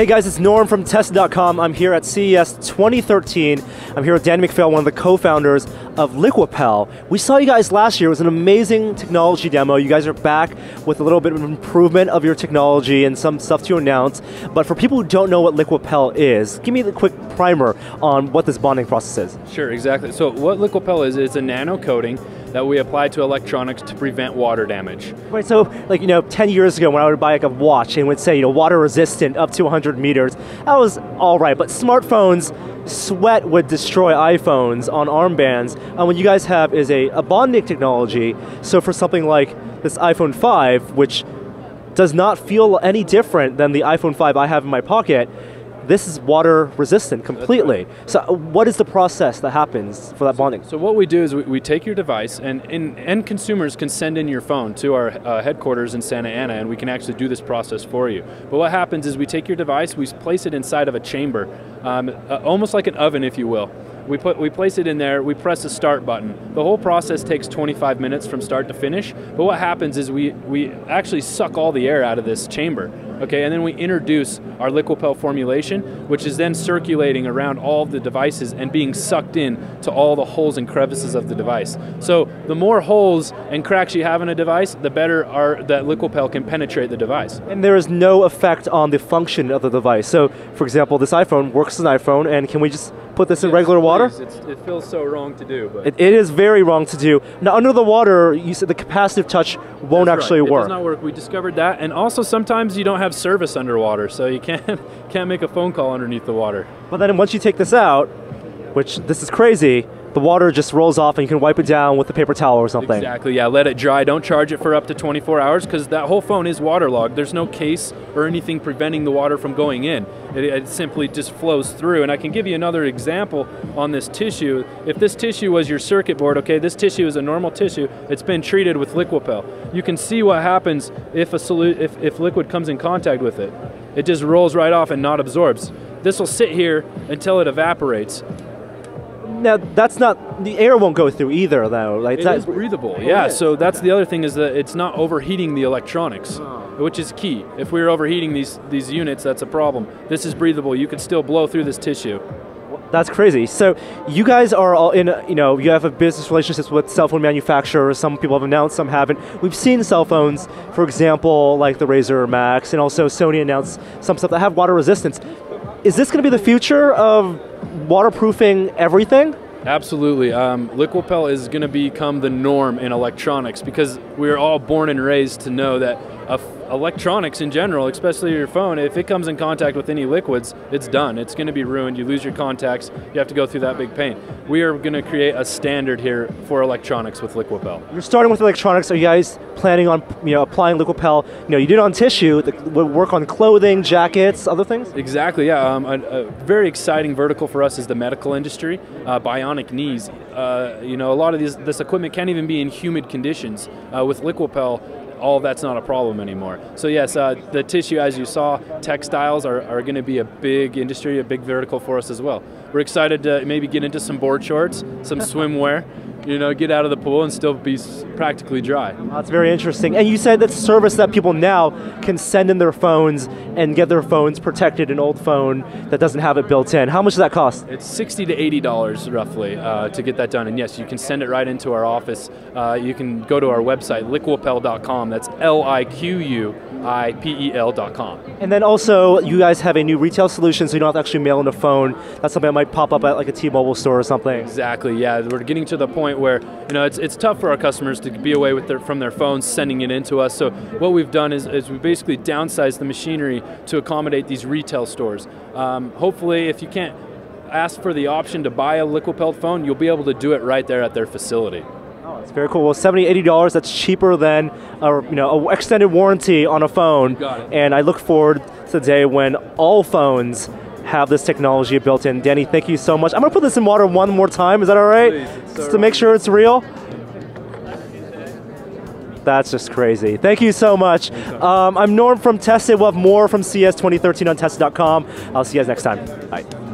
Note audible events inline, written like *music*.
Hey guys, it's Norm from Tested.com. I'm here at CES 2013. I'm here with Danny McPhail, one of the co-founders of Liquipel. We saw you guys last year. It was an amazing technology demo. You guys are back with a little bit of improvement of your technology and some stuff to announce. But for people who don't know what Liquipel is, give me the quick primer on what this bonding process is. Sure, exactly. So what Liquipel is, it's a nano coating that we apply to electronics to prevent water damage. Right, so like, you know, 10 years ago when I would buy like a watch and would say, you know, water resistant up to 100 meters, that was all right, but smartphones, sweat would destroy iPhones on armbands, and what you guys have is a, a bonding technology, so for something like this iPhone 5, which does not feel any different than the iPhone 5 I have in my pocket, this is water resistant completely. Right. So uh, what is the process that happens for that bonding? So what we do is we, we take your device and, and end consumers can send in your phone to our uh, headquarters in Santa Ana and we can actually do this process for you. But what happens is we take your device, we place it inside of a chamber, um, uh, almost like an oven if you will. We, put, we place it in there, we press the start button. The whole process takes 25 minutes from start to finish, but what happens is we, we actually suck all the air out of this chamber okay, and then we introduce our Liquipel formulation, which is then circulating around all the devices and being sucked in to all the holes and crevices of the device. So the more holes and cracks you have in a device, the better our, that Liquipel can penetrate the device. And there is no effect on the function of the device. So, for example, this iPhone works as an iPhone, and can we just put this in regular water? it feels so wrong to do. But it, it is very wrong to do. Now, under the water, you said the capacitive touch won't That's actually right. work. It does not work. We discovered that, and also sometimes you don't have service underwater, so you can't *laughs* can't make a phone call underneath the water. But then once you take this out, which this is crazy, the water just rolls off and you can wipe it down with a paper towel or something. Exactly, yeah, let it dry. Don't charge it for up to 24 hours because that whole phone is waterlogged. There's no case or anything preventing the water from going in. It, it, simply just flows through. And I can give you another example on this tissue. If this tissue was your circuit board, okay, this tissue is a normal tissue. It's been treated with Liquipel. You can see what happens if, a solu- if, if liquid comes in contact with it. It just rolls right off and not absorbs. This will sit here until it evaporates now that's not the air won't go through either though. Like it is breathable. Oh, yeah. So that's okay. the other thing is that it's not overheating the electronics, oh. which is key. If we are overheating these these units, that's a problem. This is breathable. You can still blow through this tissue. That's crazy. So you guys are all in, you know, you have a business relationships with cell phone manufacturers. Some people have announced, some haven't. We've seen cell phones, for example, like the Razr Maxx, and also Sony announced some stuff that have water resistance. Is this going to be the future of waterproofing everything? Absolutely. Um, Liquipel is going to become the norm in electronics because we're all born and raised to know that electronics in general, especially your phone, if it comes in contact with any liquids, it's done. It's going to be ruined. You lose your contacts. You have to go through that big pain. We are going to create a standard here for electronics with Liquipel. You're starting with electronics. Are you guys planning on you know applying Liquipel? You know, you did on tissue. Would work on clothing, jackets, other things. Exactly. Yeah. Um, a, a, very exciting vertical for us is the medical industry. Uh, bionic knees. Uh, you know, a lot of these, this equipment can't even be in humid conditions. Uh, with Liquipel, all that's not a problem anymore. So yes, uh, the tissue, as you saw, textiles are, are going to be a big industry, a big vertical for us as well. We're excited to maybe get into some board shorts, some swimwear, you know, get out of the pool and still be practically dry. That's very interesting. And you said that service that people now can send in their phones and get their phones protected, an old phone that doesn't have it built in. How much does that cost? It's 60 to $80 roughly uh, to get that done. And yes, you can send it right into our office. Uh, you can go to our website, liquipel.com. That's L I Q U I P E L.com. And then also, you guys have a new retail solution so you don't have to actually mail in a phone. That's something that might pop up at like a T Mobile store or something. Exactly, yeah. We're getting to the point point where you know it's, it's tough for our customers to be away with their, from their phones, sending it into us. So what we've done is, is we basically downsized the machinery to accommodate these retail stores. Um, hopefully, if you can't ask for the option to buy a Liquipel phone, you'll be able to do it right there at their facility. Oh, that's very cool. Well, 70 $80, that's cheaper than a, you know, an extended warranty on a phone. And I look forward to the day when all phones have this technology built in. Danny, thank you so much. I'm gonna put this in water one more time, is that all right? Please, just to make sure it's real. That's just crazy. Thank you so much. Um, I'm Norm from Tested. We'll have more from CES 2013 on Tested.com. I'll see you guys next time. Bye.